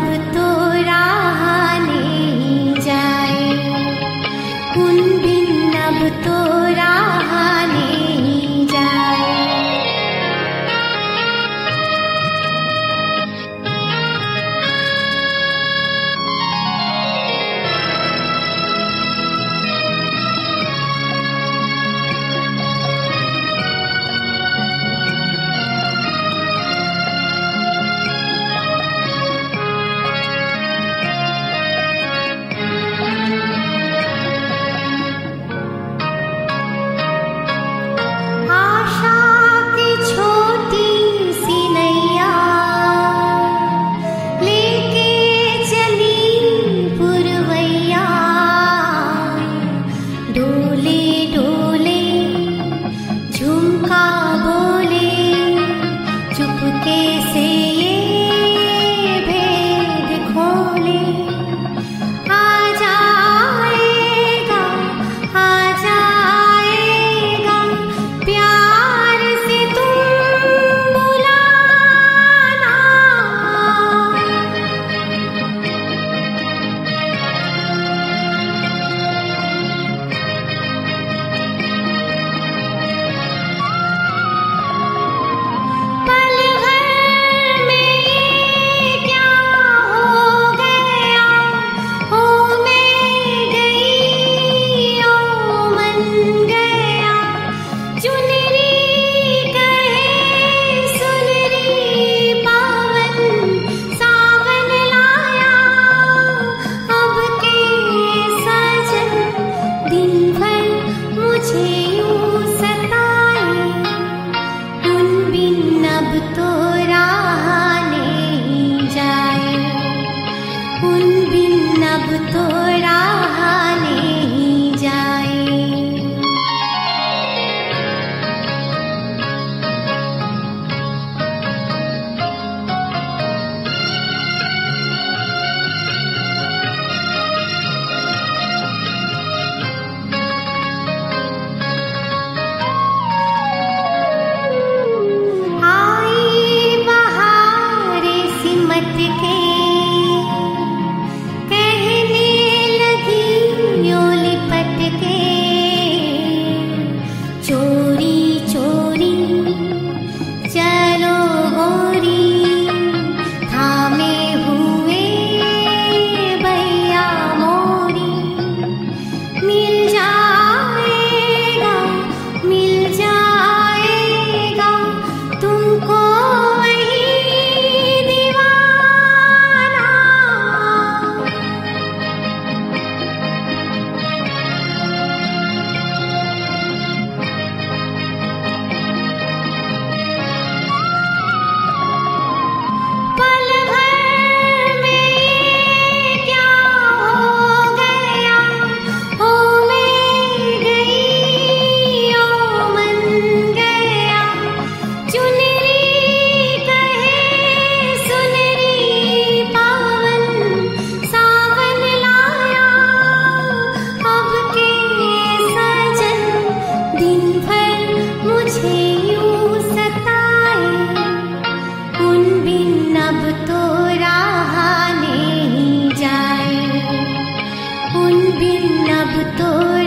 अब तो betul